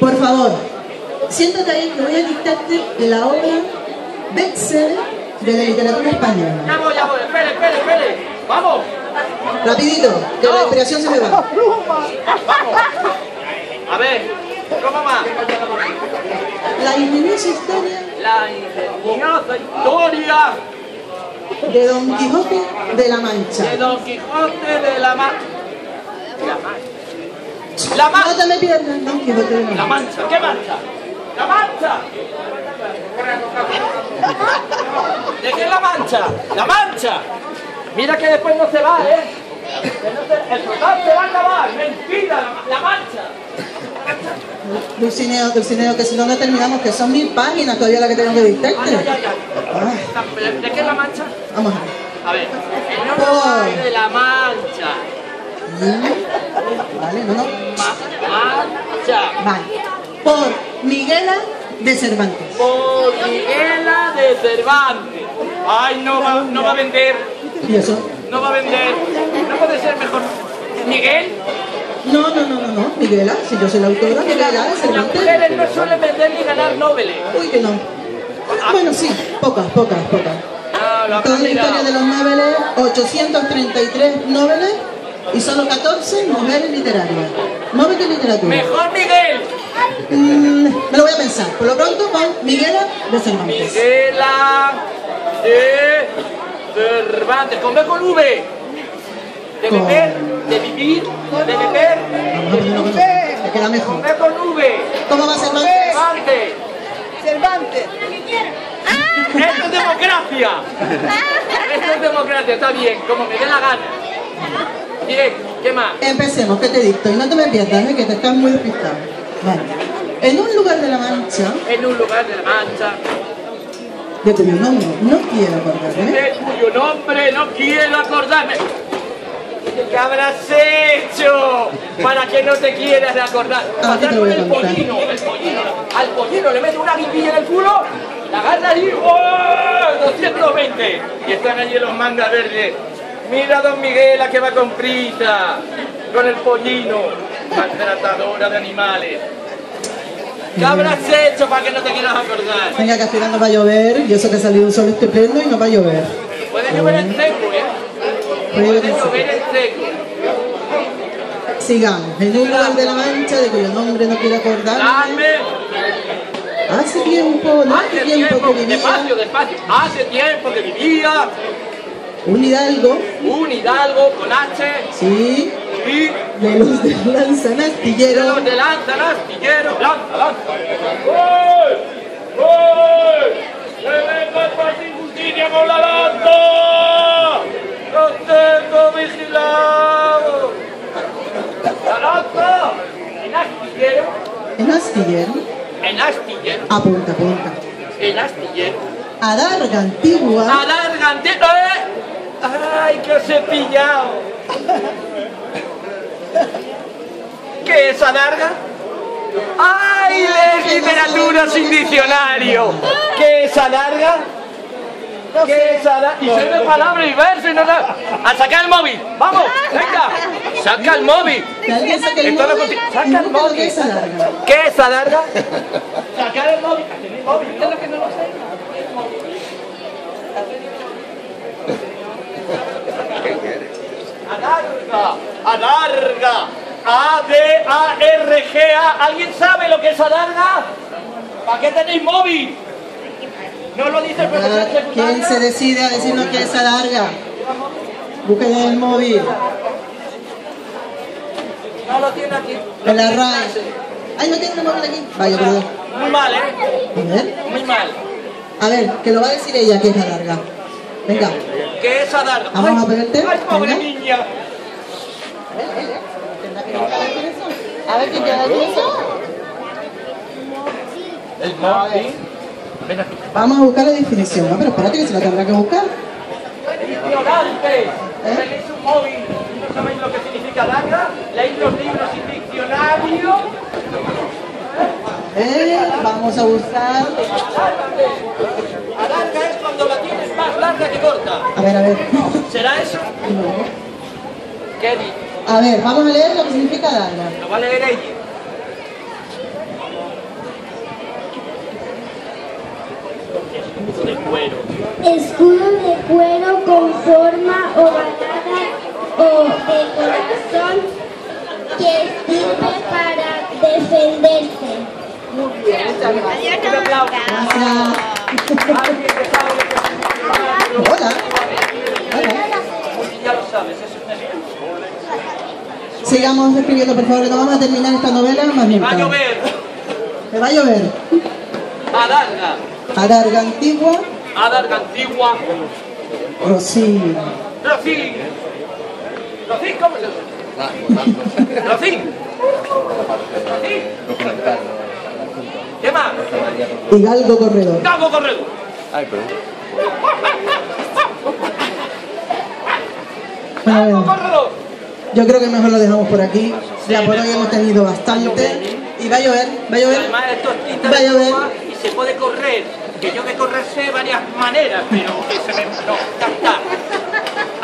Por favor, siéntate ahí que voy a dictarte la obra bestseller de la literatura española. Ya voy, ya voy, espere, espere, espere. Vamos, Rapidito, que la inspiración se me va. vamos. A ver, ¿cómo va? La ingeniosa historia La ingeniosa historia de Don Quijote de la Mancha. de Don Quijote de la Mancha. La Mancha. La No Mancha. te me pierdas, Quijote de la La Mancha. ¿qué mancha? ¡La Mancha! ¿De qué es la Mancha? ¡La Mancha! Mira que después no se va, ¿eh? No el total se va a acabar. Mentira, la, Mancha. Dulcineo, Dulcineo, que si no, no terminamos, que son mil páginas todavía las que tengo que dictarte. Ay, ay, ay, ay. Ay, ¿De qué es la Mancha? vamos a ver. A ver, en honor de la Mancha. Vale, no, no. Ma- Mancha. Vale. Por Miguela de Cervantes. Por Miguela de Cervantes. Ay, no va, no va a vender. ¿Y eso? No va a vender. No puede ser mejor. Miguel. No, no, no, no, no. Miguela, si yo soy la autora, Miguela de Las Cervantes. mujeres no suelen vender ni ganar noveles. Uy, que no. Bueno, sí, pocas, pocas, pocas. Ah, lo Toda la historia de los noveles, 833 noveles y solo 14 mujeres literarias. Noveles de literatura. Mejor Miguel. Mm, me lo voy a pensar. Por lo pronto, con Miguela de Cervantes. Miguela de Cervantes. Con B con V. De Con- beber, de vivir, de beber. Vamos a ponerlo con queda Con mejor. B con V. ¿Cómo va Cervantes? Cervantes. Cervantes. Esto es democracia. Esto es democracia, está bien, como me dé la gana. ¿Qué más? Empecemos, que te dicto. Y no te me pierdas, ¿eh? que te estás muy despistado. Vale. En un lugar de la Mancha, En un lugar de la mancha, de cuyo nombre no quiero acordarme, de cuyo nombre no quiero acordarme. ¿Qué habrás hecho para que no te quieras acordar? Ah, ¿qué te Pasar voy con a el pollino, el pollino. Al pollino le mete una guipilla en el culo, la agarra y ¡oh! 220. Y están allí los mangas verdes. Mira a don Miguel a que va con prisa, con el pollino, maltratadora de animales. ¿Qué habrás hecho para que no te quieras acordar? venga que al final no va a llover, y eso que ha salido un sol estupendo y no va a llover. Puede llover en seco, ¿eh? Puede llover en seco. Sigamos. En un lugar de la Mancha, de cuyo nombre no quiero acordarme, Dame hace tiempo, no hace tiempo tiempo, que despacio, vivía despacio, hace tiempo que vivía un hidalgo, un hidalgo con H sí, y de los de Lanza de Astillero, los de lanza, astillero, lanza, lanza. ¡Uy! ¡Uy! ¡Que venga el Martín Justicia con la lanza! ¡Los tengo vigilados! ¡La lanza! En astillero, en Astillero, en astillero, apunta, apunta, en astillero. Adarga Antigua, Alargante. ¡Eh! ¡Ay, que os he pillado! ¿Qué es alarga? ¡Ay, lees literatura sin diccionario! ¿Qué es alarga? ¿Qué es alarga? Y soy de palabra y verso y no nada. ¡A sacar el móvil! ¡Vamos! ¡Venga! ¡Saca el móvil! saque el móvil ¡Saca el móvil! es Adarga. ¿Qué es alarga? Sacar el móvil. ¿Tenéis móvil? ¿Qué es lo que no lo sé? Alarga, alarga, A-D-A-R-G-A. ¿Alguien sabe lo que es alarga? ¿Para qué tenéis móvil? ¿No lo dice el profesor ¿Quién se decide a decirnos que es Adarga? Busquen en el móvil, No lo tiene aquí. en la RAE. Ay, no tengo el móvil aquí. Vaya, perdón. Muy mal, ¿eh? A ver, Muy mal. a ver, que lo va a decir ella que es Adarga. Venga, ¿Qué es alarga? Vamos a ¡Ay, pobre niña! a ver quién queda eso. El aquí. Vamos a buscar la definición, ¿no? Pero espérate que se la tendrá que buscar. ¡Ignorantes! ¿Tenéis un móvil y no sabéis lo que significa alarga? ¿Leéis los libros sin diccionario? Eh, vamos a buscar. Alarga más larga que corta. A ver, a ver. ¿Será eso? No. ¿Qué A ver, vamos a leer lo que significa Dalma. Lo va a leer ella. Escudo de cuero. Escudo de cuero con forma ovalada o de corazón que sirve para defenderse. Muy bien, muchas gracias. Gracias. Hola. Hola. Ya lo sabes, es un escudo. Sigamos escribiendo, por favor, no vamos a terminar esta novela más Va a llover. Me va a llover. Adarga. Adarga antigua, Adarga antigua. Rocín. Rocín. Rocín, ¿cómo se llama? ¿Qué más? Hidalgo Corredor. Gago Corredor. Bueno, Gago bueno, yo creo que mejor lo dejamos por aquí. Ya por hoy hemos tenido bastante. Y va a llover, va a llover. Además, esto es tinta Va a de llover. goma y se puede correr. Que yo de correr sé varias maneras, pero que se me... No, ya está.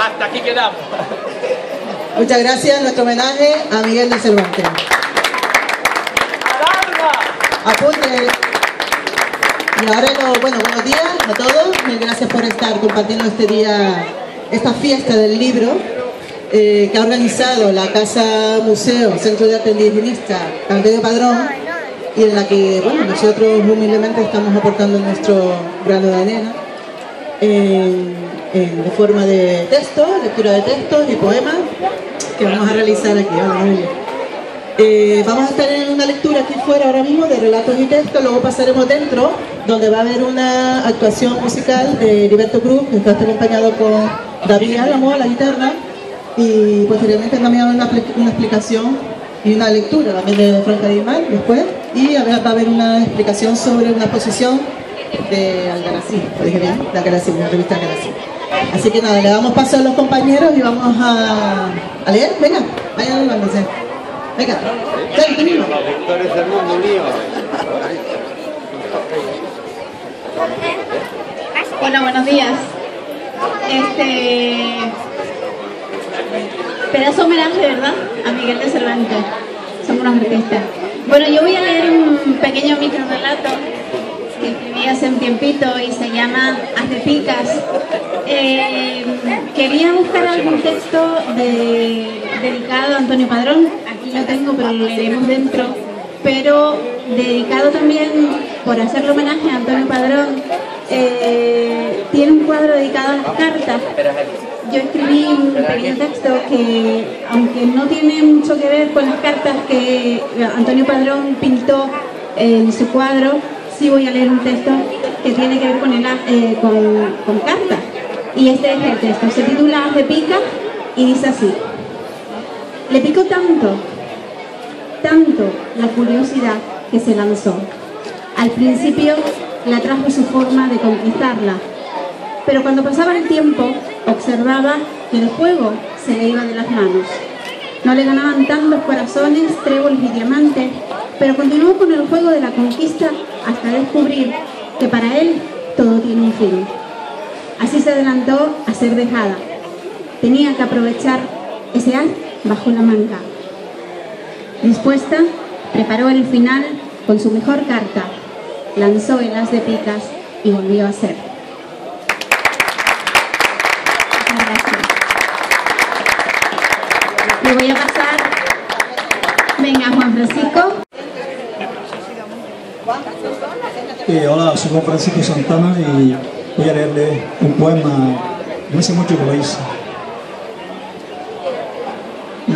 Hasta aquí quedamos. Muchas gracias. Nuestro homenaje a Miguel de Cervantes. ¡Alarga! Apunte. Y ahora, bueno, buenos días a todos. Mil gracias por estar compartiendo este día, esta fiesta del libro eh, que ha organizado la Casa Museo, Centro de Arte Indigenista, Antonio Padrón, y en la que, bueno, nosotros humildemente estamos aportando nuestro grano de arena en, forma de texto, lectura de textos y poemas que vamos a realizar aquí. Noelia. Eh, vamos a estar en una lectura aquí fuera ahora mismo de relatos y textos, luego pasaremos dentro, donde va a haber una actuación musical de Heriberto Cruz, que está acompañado con David Álamo la guitarra, y posteriormente también va a haber una, una explicación y una lectura también de Franca Dimar después, y a ver, va a haber una explicación sobre una exposición de Algarací, lo dije bien, de Algarací, una revista Algarací. Así que nada, le damos paso a los compañeros y vamos a, a leer, venga, vayan animándose. Venga, ven, conmigo. Lectores del mundo unido. Hola, buenos días. Este. Pedazo homenaje, ¿verdad? A Miguel de Cervantes. Somos unos artistas. Bueno, yo voy a leer un pequeño micro relato que escribí hace un tiempito y se llama Haz de. Eh, quería buscar algún texto de- dedicado a Antonio Padrón. Aquí lo tengo, pero lo leeremos dentro. Pero dedicado también, por hacerle homenaje a Antonio Padrón, eh, tiene un cuadro dedicado a las cartas. Yo escribí un pequeño texto que, aunque no tiene mucho que ver con las cartas que Antonio Padrón pintó en su cuadro, sí voy a leer un texto que tiene que ver con, el, eh, con, cartas. Y este es el texto. Se titula de pica y dice así. Le picó tanto, tanto la curiosidad que se lanzó. Al principio la trajo su forma de conquistarla, pero cuando pasaba el tiempo observaba que el juego se le iba de las manos. No le ganaban tantos corazones, tréboles y diamantes, pero continuó con el juego de la conquista hasta descubrir que para él todo tiene un fin. Así se adelantó a ser dejada. Tenía que aprovechar ese as bajo la manga. Dispuesta, preparó el final con su mejor carta, lanzó el as de picas y volvió a ser. Le voy a pasar. Venga, Juan Francisco. Eh, hola, soy Juan Francisco Santana y voy a leerle un poema, no hace mucho que lo hice.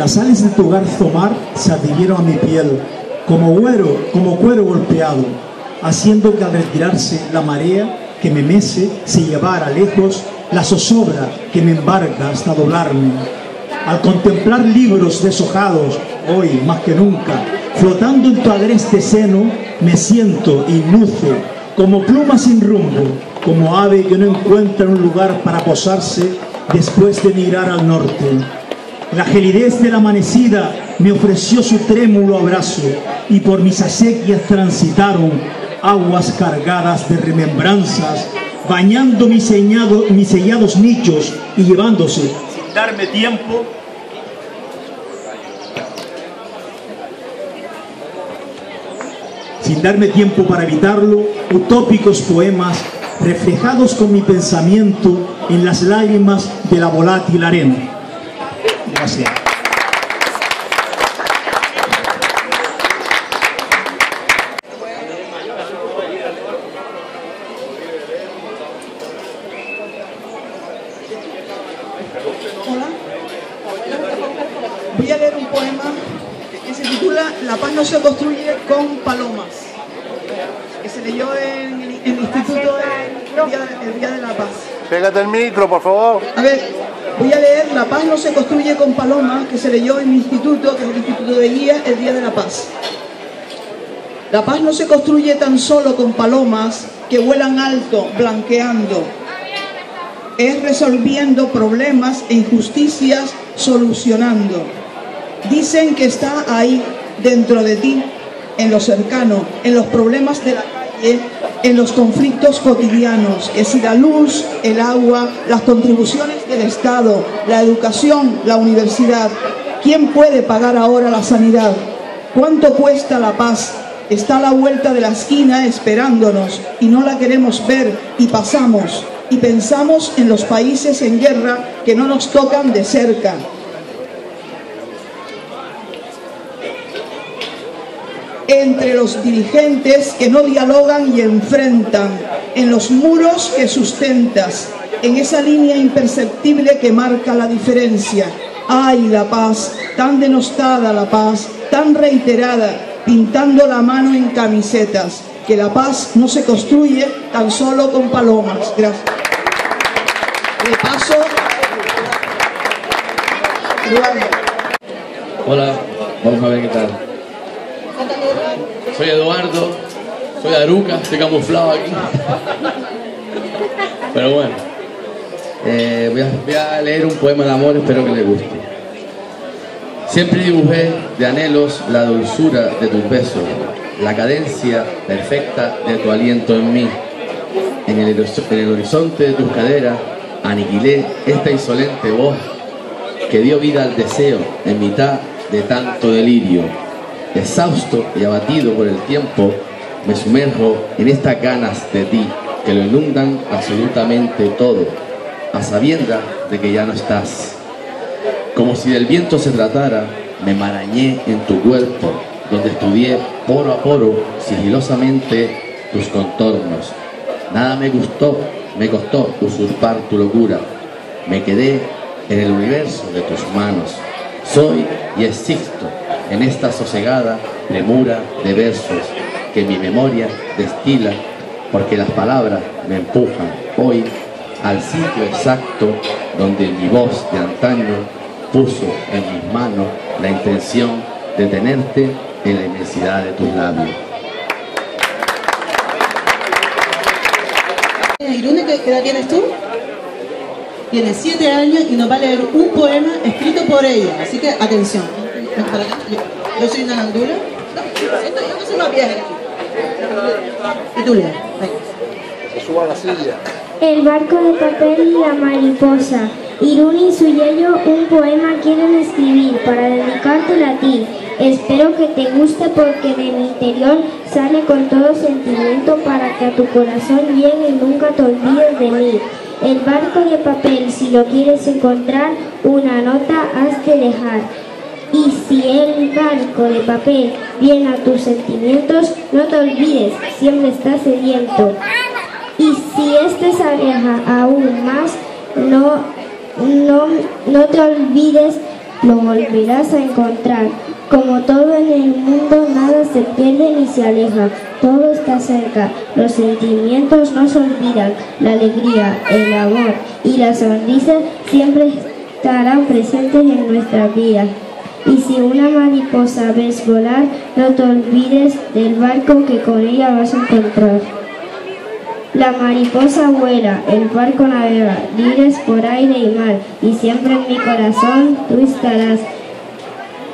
Las sales de tu garzo mar se adhirieron a mi piel, como cuero, como cuero golpeado, haciendo que al retirarse la marea que me mece se llevara lejos la zozobra que me embarga hasta doblarme. Al contemplar libros deshojados, hoy más que nunca, flotando en tu agreste seno, me siento inútil, como pluma sin rumbo, como ave que no encuentra un lugar para posarse después de migrar al norte. La gelidez de la amanecida me ofreció su trémulo abrazo y por mis acequias transitaron aguas cargadas de remembranzas, bañando mis, mis sellados nichos y llevándose, sin darme tiempo, sin darme tiempo para evitarlo, utópicos poemas reflejados con mi pensamiento en las lágrimas de la volátil arena. Gracias. Hola. Voy a leer un poema que se titula La paz no se construye con palomas, que se leyó en el, en el instituto el día, el día de la paz. Pégate el micro, por favor. A ver, voy a leer La paz no se construye con palomas, que se leyó en mi instituto, que es el Instituto de Guía, el Día de la Paz. La paz no se construye tan solo con palomas que vuelan alto, blanqueando. Es resolviendo problemas e injusticias, solucionando. Dicen que está ahí, dentro de ti, en lo cercano, en los problemas de la calle, en los conflictos cotidianos, que si la luz, el agua, las contribuciones del Estado, la educación, la universidad, ¿quién puede pagar ahora la sanidad? ¿Cuánto cuesta la paz? Está a la vuelta de la esquina esperándonos y no la queremos ver y pasamos y pensamos en los países en guerra que no nos tocan de cerca. Entre los dirigentes que no dialogan y enfrentan, en los muros que sustentas, en esa línea imperceptible que marca la diferencia. Ay, la paz, tan denostada la paz, tan reiterada, pintando la mano en camisetas, que la paz no se construye tan solo con palomas. Gracias. Le paso. Hola, vamos a ver qué tal. Soy Eduardo, soy Aruca, estoy camuflado aquí. Pero bueno, eh, voy, a, leer un poema de amor, espero que les guste. Siempre dibujé de anhelos la dulzura de tus besos, la cadencia perfecta de tu aliento en mí. En el, en el horizonte de tus caderas aniquilé esta insolente voz que dio vida al deseo en mitad de tanto delirio. Exhausto y abatido por el tiempo, me sumerjo en estas ganas de ti que lo inundan absolutamente todo, a sabiendas de que ya no estás. Como si del viento se tratara, me marañé en tu cuerpo, donde estudié poro a poro, sigilosamente, tus contornos. Nada me gustó, me costó usurpar tu locura. Me quedé en el universo de tus manos. Soy y existo en esta sosegada premura de versos que mi memoria destila, porque las palabras me empujan hoy al sitio exacto donde mi voz de antaño puso en mis manos la intención de tenerte en la inmensidad de tus labios. Irune, ¿qué edad tienes tú? Tiene siete años y nos va a leer un poema escrito por ella. Así que atención. Yo, yo soy una. No, yo soy más vieja. Y tú. Se suba a la silla. El barco de papel y la mariposa. Iruni y Suyello un poema quieren escribir para dedicártelo a ti. Espero que te guste porque de mi interior sale con todo sentimiento para que a tu corazón llegue y nunca te olvides de mí. El barco de papel, si lo quieres encontrar, una nota has de dejar. Y si el barco de papel viene a tus sentimientos, no te olvides, siempre estás sediento. Y si este se aleja aún más, no, no, no te olvides, lo volverás a encontrar. Como todo en el mundo, nada se pierde ni se aleja, todo está cerca. Los sentimientos no se olvidan, la alegría, el amor y la sonrisa siempre estarán presentes en nuestra vida. Y si una mariposa ves volar, no te olvides del barco que con ella vas a encontrar. La mariposa vuela, el barco navega, libres por aire y mar, y siempre en mi corazón tú estarás.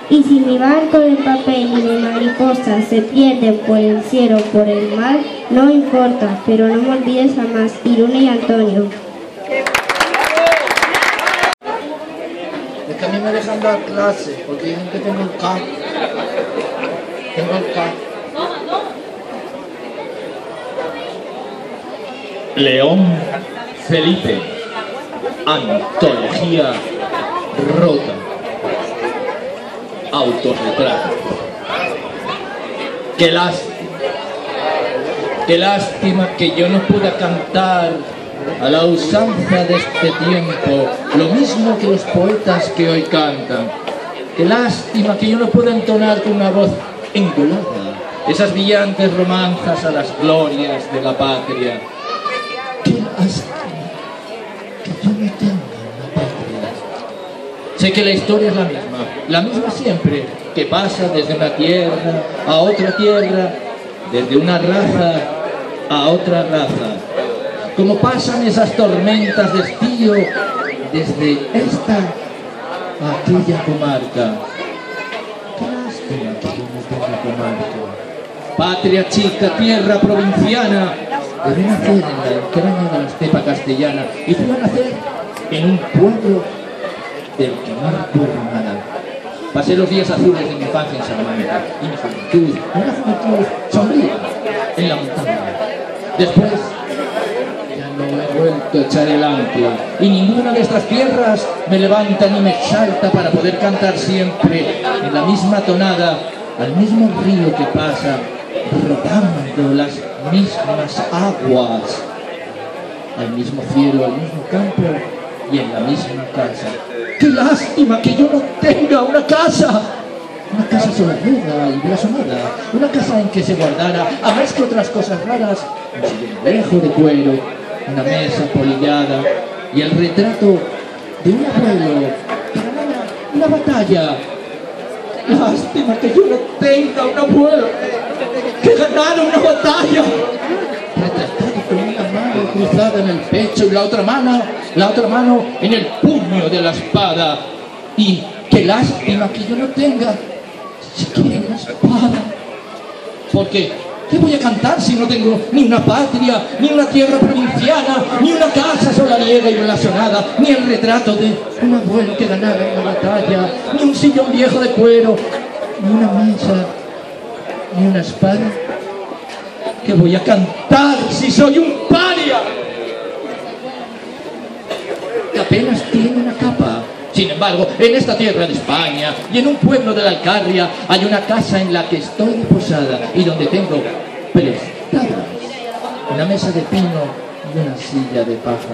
Y si mi barco de papel y mi mariposa se pierden por el cielo o por el mar, no importa, pero no me olvides jamás, Irune y Antonio. Que a mí me dejan dar clase, porque dicen que tengo el K. Tengo el K. León Felipe. Antología rota. Autorretrato. Qué lástima. Qué lástima que yo no pueda cantar a la usanza de este tiempo lo mismo que los poetas que hoy cantan. Qué lástima que yo no pueda entonar con una voz engolada esas brillantes romanzas a las glorias de la patria. Qué lástima que yo no tenga una patria. Sé que la historia es la misma, la misma siempre, que pasa desde una tierra a otra tierra, desde una raza a otra raza. Como pasan esas tormentas de estío desde esta a aquella comarca. Patria chica, tierra provinciana, debe nacer en la entraña de la estepa castellana y fui a nacer en un pueblo del que no recuerdo nada. Pasé los días azules de mi infancia en Salamanca y mi juventud, una juventud sombría en la montaña. Después echar el ancla y ninguna de estas tierras me levanta ni me exalta para poder cantar siempre en la misma tonada al mismo río que pasa rotando las mismas aguas al mismo cielo, al mismo campo y en la misma casa. ¡Qué lástima que yo no tenga una casa! Una casa solazuda y blasonada, una casa en que se guardara, a más que otras cosas raras, un sillejo de cuero, una mesa polillada y el retrato de un abuelo que ganara una batalla. Lástima que yo no tenga un abuelo que ganara una batalla. Retratado con una mano cruzada en el pecho y la otra mano, la otra mano en el puño de la espada. Y qué lástima que yo no tenga siquiera una espada. Porque, ¿qué voy a cantar si no tengo ni una patria, ni una tierra provinciana, ni una casa solariega y blasonada, ni el retrato de un abuelo que ganara una batalla, ni un sillón viejo de cuero, ni una mesa, ni una espada? ¿Qué voy a cantar si soy un paria? Que apenas tiene una capa. Sin embargo, en esta tierra de España y en un pueblo de la Alcarria hay una casa en la que estoy posada y donde tengo prestadas una mesa de pino y una silla de paja.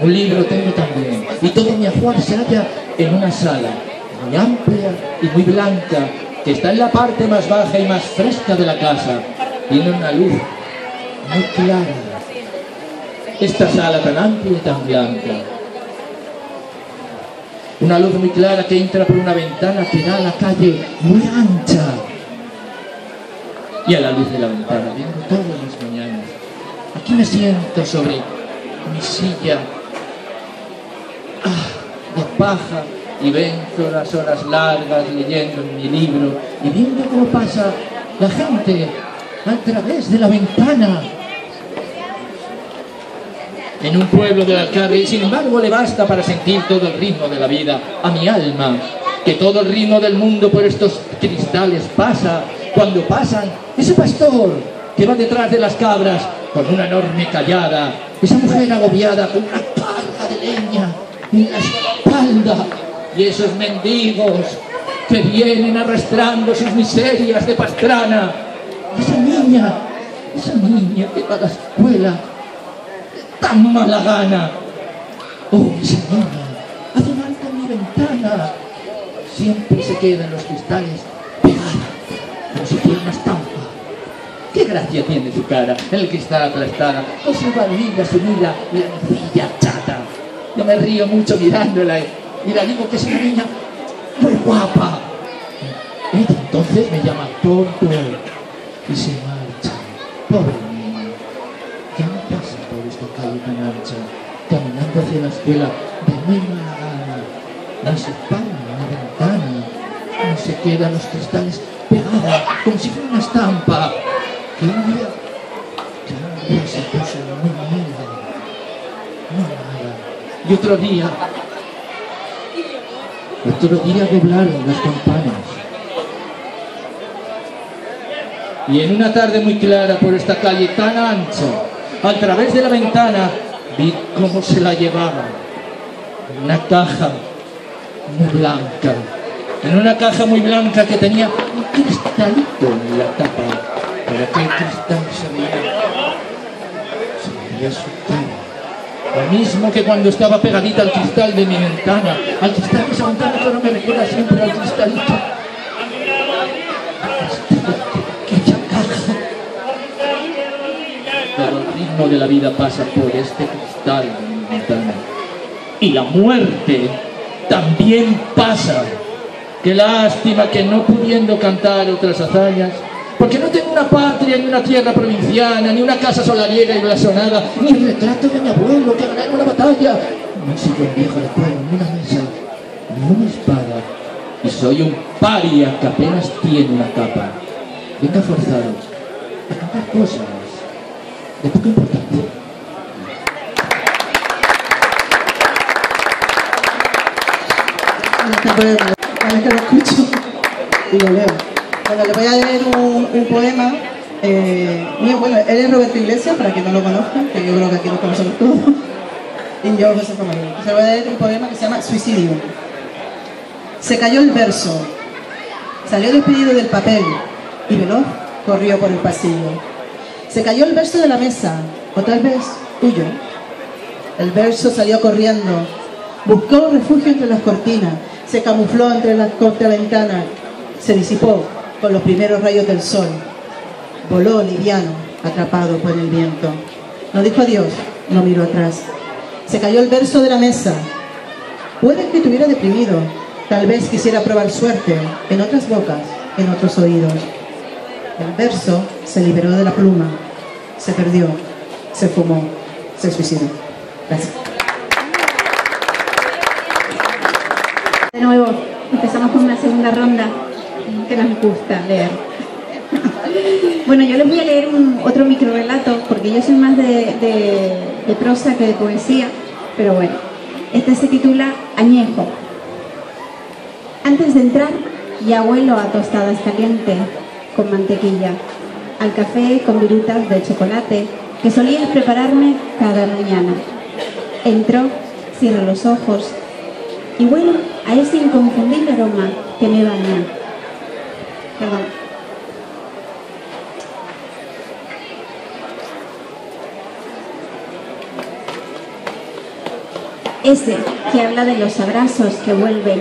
Un libro tengo también y todo mi ajuar se halla en una sala muy amplia y muy blanca que está en la parte más baja y más fresca de la casa. Tiene una luz muy clara. Esta sala tan amplia y tan blanca. Una luz muy clara que entra por una ventana que da a la calle muy ancha. Y a la luz de la ventana, viendo todas las mañanas. Aquí me siento sobre mi silla ah, de paja y venzo las horas largas leyendo en mi libro y viendo cómo pasa la gente a través de la ventana en un pueblo del Alcarria y sin embargo le basta para sentir todo el ritmo de la vida a mi alma que todo el ritmo del mundo por estos cristales pasa cuando pasan ese pastor que va detrás de las cabras con una enorme callada esa mujer agobiada con una carga de leña en la espalda y esos mendigos que vienen arrastrando sus miserias de pastrana. Esa niña, esa niña que va a la escuela de tan mala gana. Oh, hace mal con mi ventana. Siempre se queda en los cristales pegada, como si fuera una estampa. Qué gracia tiene su cara el cristal aplastada, con su barbilla sumida y la mejilla chata. Yo me río mucho mirándola y le digo que es una niña muy guapa. Ella entonces me llama tonto y se marcha. Pobre caminando hacia la escuela de muy mala gana. No se para en la ventana, no se queda en los cristales pegada como si fuera una estampa. Que un día, que se puso muy mala, muy mala. Y otro día otro día doblaron las campanas. Y en una tarde muy clara por esta calle tan ancha, a través de la ventana, vi cómo se la llevaba. Una caja muy blanca. En una caja muy blanca que tenía un cristalito en la tapa. Pero aquel cristal se veía, se veía su cara. Lo mismo que cuando estaba pegadita al cristal de mi ventana, al cristal de esa ventana que no me recuerda siempre al cristalito. De la vida pasa por este cristal ventana. Y la muerte también pasa. Qué lástima que no pudiendo cantar otras hazañas, porque no tengo una patria, ni una tierra provinciana, ni una casa solariega y blasonada, ni el retrato de mi abuelo que ganó en una batalla, ni un viejo de cuero, ni una mesa, ni una espada. Y soy un paria que apenas tiene una capa. Venga forzado a cantar cosas que lo escucho y lo leo. Bueno, le voy a leer un, un poema eh. Bueno, él es Roberto Iglesias, para quien no lo conozca, que yo creo que aquí lo conocemos todos. Y yo, José Manuel. Se voy a leer un poema que se llama Suicidio. Se cayó el verso, salió despedido del papel y veloz corrió por el pasillo. Se cayó el verso de la mesa, o tal vez huyó. El verso salió corriendo, buscó refugio entre las cortinas, se camufló entre las contraventanas, se disipó con los primeros rayos del sol, voló liviano, atrapado por el viento. No dijo adiós, no miró atrás. Se cayó el verso de la mesa. Puede que estuviera deprimido, tal vez quisiera probar suerte en otras bocas, en otros oídos. El verso se liberó de la pluma, se perdió, se fumó, se suicidó. Gracias. De nuevo, empezamos con una segunda ronda que nos gusta leer. Bueno, yo les voy a leer otro microrelato porque yo soy más de, de, prosa que de poesía, pero bueno, este se titula Añejo. Antes de entrar, ya huelo a tostadas calientes con mantequilla, al café con virutas de chocolate que solías prepararme cada mañana. Entro, cierro los ojos y huelo a ese inconfundible aroma que me baña. Perdón. Ese que habla de los abrazos que vuelven,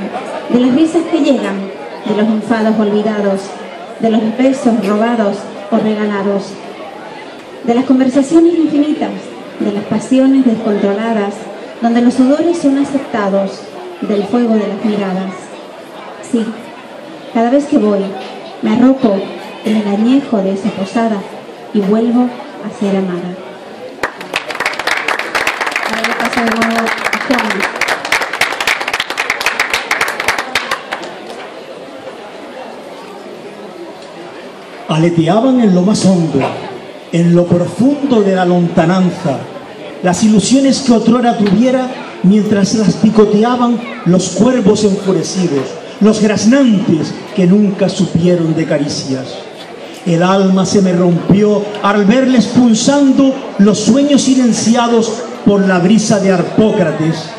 de las risas que llegan, de los enfados olvidados, de los besos robados o regalados, de las conversaciones infinitas, de las pasiones descontroladas, donde los odores son aceptados, del fuego de las miradas. Sí, cada vez que voy, me arropo en el añejo de esa posada y vuelvo a ser amada. Aleteaban en lo más hondo, en lo profundo de la lontananza, las ilusiones que otrora tuviera mientras las picoteaban los cuervos enfurecidos, los graznantes que nunca supieron de caricias. El alma se me rompió al verles pulsando los sueños silenciados por la brisa de Arpócrates.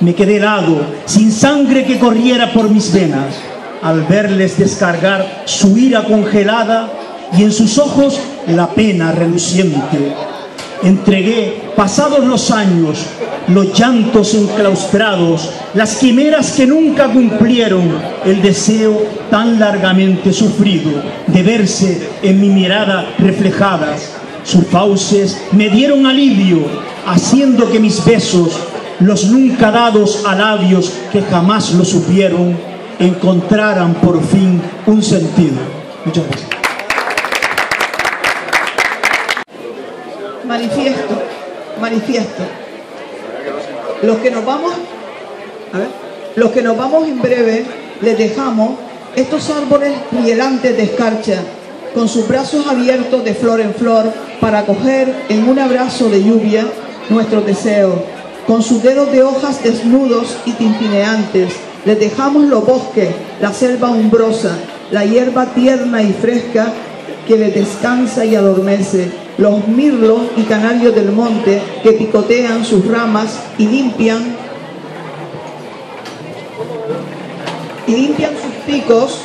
Me quedé helado, sin sangre que corriera por mis venas, al verles descargar su ira congelada y en sus ojos la pena reluciente. Entregué, pasados los años, los llantos enclaustrados, las quimeras que nunca cumplieron, el deseo tan largamente sufrido de verse en mi mirada reflejadas. Sus fauces me dieron alivio, haciendo que mis besos, los nunca dados a labios que jamás lo supieron, encontraran por fin un sentido. Muchas gracias. Manifiesto, manifiesto. Los que nos vamos, a ver, los que nos vamos en breve, les dejamos estos árboles rielantes de escarcha, con sus brazos abiertos de flor en flor, para acoger en un abrazo de lluvia nuestros deseos. Con sus dedos de hojas desnudos y tintineantes, les dejamos los bosques, la selva umbrosa, la hierba tierna y fresca que les descansa y adormece, los mirlos y canarios del monte que picotean sus ramas y limpian y limpian sus picos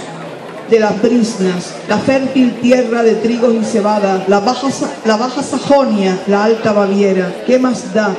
de las brisnas, la fértil tierra de trigos y cebada, la baja, la baja Sajonia, la alta Baviera, ¿qué más da?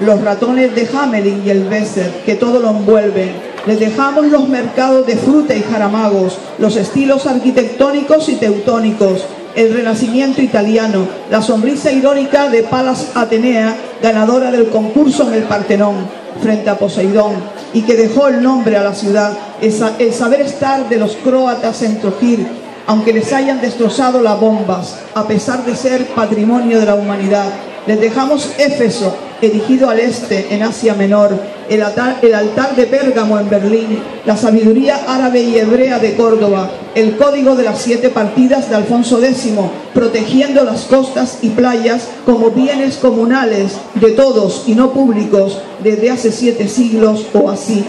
Los ratones de Hamelin y el Besser, que todo lo envuelven. Les dejamos los mercados de fruta y jaramagos, los estilos arquitectónicos y teutónicos, el renacimiento italiano, la sonrisa irónica de Palas Atenea, ganadora del concurso en el Partenón, frente a Poseidón, y que dejó el nombre a la ciudad, el saber estar de los croatas en Trujillo, aunque les hayan destrozado las bombas, a pesar de ser patrimonio de la humanidad. Les dejamos Éfeso, erigido al este en Asia Menor, el altar, de Pérgamo en Berlín, la sabiduría árabe y hebrea de Córdoba, el código de las siete partidas de Alfonso X, protegiendo las costas y playas como bienes comunales de todos y no públicos desde hace siete siglos o así.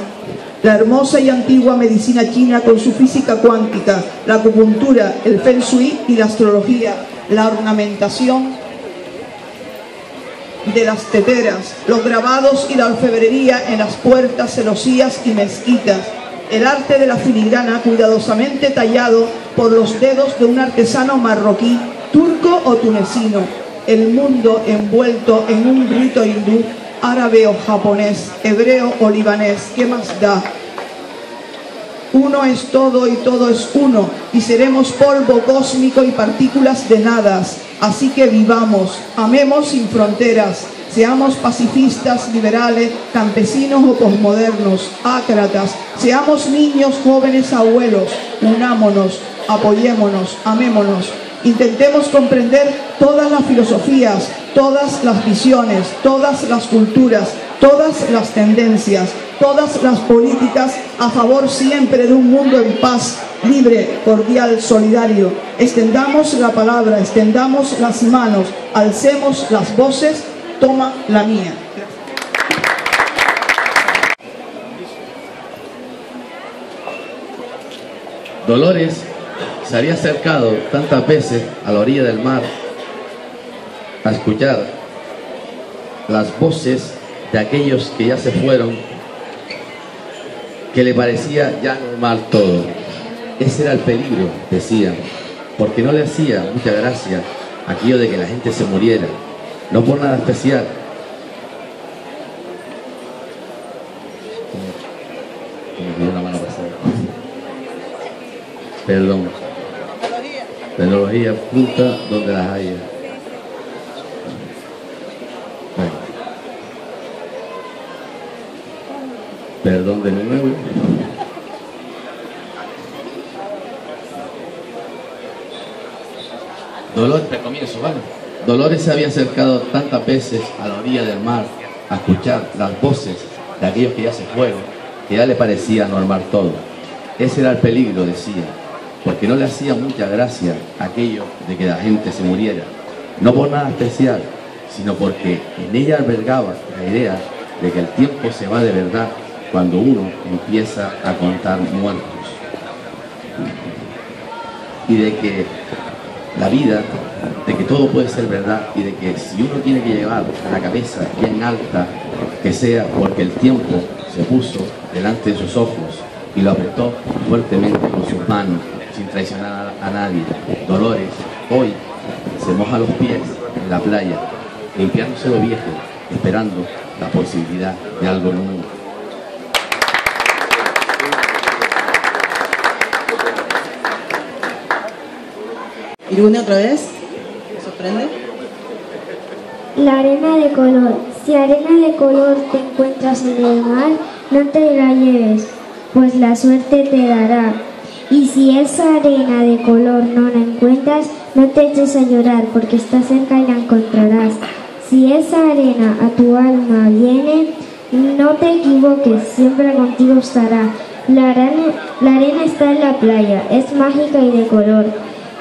La hermosa y antigua medicina china con su física cuántica, la acupuntura, el feng shui y la astrología, la ornamentación de las teteras, los grabados y la orfebrería en las puertas, celosías y mezquitas, el arte de la filigrana cuidadosamente tallado por los dedos de un artesano marroquí, turco o tunecino, el mundo envuelto en un rito hindú, árabe o japonés, hebreo o libanés, ¿qué más da? Uno es todo y todo es uno, y seremos polvo cósmico y partículas de nadas. Así que vivamos, amemos sin fronteras, seamos pacifistas, liberales, campesinos o posmodernos, ácratas, seamos niños, jóvenes, abuelos, unámonos, apoyémonos, amémonos. Intentemos comprender todas las filosofías, todas las visiones, todas las culturas, todas las tendencias, todas las políticas a favor siempre de un mundo en paz, libre, cordial, solidario. Extendamos la palabra, extendamos las manos, alcemos las voces, toma la mía. Dolores se había acercado tantas veces a la orilla del mar a escuchar las voces de aquellos que ya se fueron, que le parecía ya normal todo. Ese era el peligro, decía, porque no le hacía mucha gracia aquello de que la gente se muriera, no por nada especial. Mano. Perdón. Tecnología punta donde las haya. Perdón de nuevo. Dolores, comienzo, ¿vale? Dolores se había acercado tantas veces a la orilla del mar a escuchar las voces de aquellos que ya se fueron, que ya le parecía normal todo. Ese era el peligro, decía, porque no le hacía mucha gracia aquello de que la gente se muriera. No por nada especial, sino porque en ella albergaba la idea de que el tiempo se va de verdad cuando uno empieza a contar muertos. Y de que la vida, de que todo puede ser verdad y de que si uno tiene que llevar la cabeza bien alta, que sea porque el tiempo se puso delante de sus ojos y lo apretó fuertemente con sus manos, sin traicionar a nadie. Dolores, hoy se moja los pies en la playa, limpiándose lo viejo, esperando la posibilidad de algo nuevo. Irune otra vez. ¿Me sorprende? La arena de color. Si arena de color te encuentras en el mar, no te la lleves, pues la suerte te dará. Y si esa arena de color no la encuentras, no te eches a llorar, porque está cerca y la encontrarás. Si esa arena a tu alma viene, no te equivoques, siempre contigo estará. La arena, la arena está en la playa, es mágica y de color.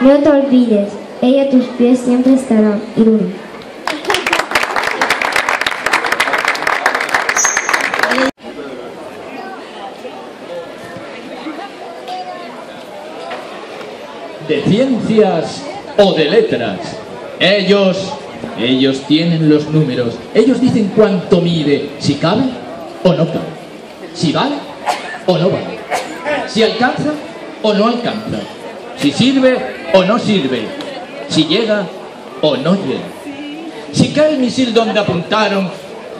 No te olvides, ella a tus pies siempre estará. Irune. de ciencias o de letras. Ellos, ellos tienen los números. Ellos dicen cuánto mide, si cabe o no cabe. Si vale o no vale. Si alcanza o no alcanza. Si sirve o no sirve. Si llega o no llega. Si cae el misil donde apuntaron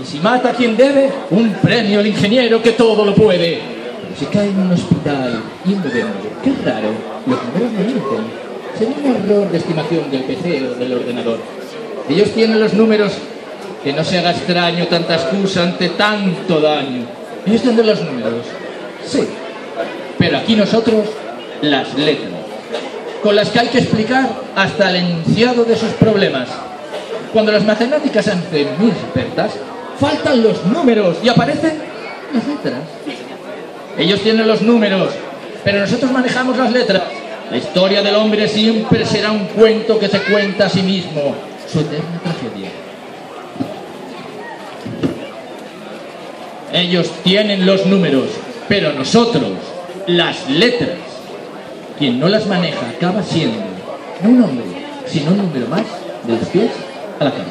y si mata a quien debe, un premio al ingeniero que todo lo puede. Si cae en un hospital y un bebé qué raro, los números no mienten. Será un error de estimación del PC o del ordenador. Ellos tienen los números que no se haga extraño tanta excusa ante tanto daño. Ellos tendrán los números. Sí. Pero aquí nosotros, las letras. Con las que hay que explicar hasta el enunciado de sus problemas. Cuando las matemáticas se hacen muy expertas, faltan los números y aparecen las letras. Ellos tienen los números, pero nosotros manejamos las letras. La historia del hombre siempre será un cuento que se cuenta a sí mismo, su eterna tragedia. Ellos tienen los números, pero nosotros, las letras. Quien no las maneja acaba siendo no un hombre, sino un número más de los pies a la cabeza.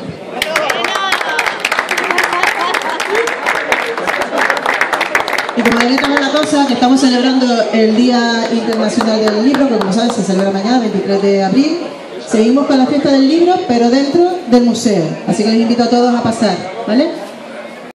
Y como adelantamos la cosa, que estamos celebrando el Día Internacional del Libro, que como saben se celebra mañana, 23 de abril. Seguimos con la fiesta del libro, pero dentro del museo. Así que les invito a todos a pasar, ¿vale?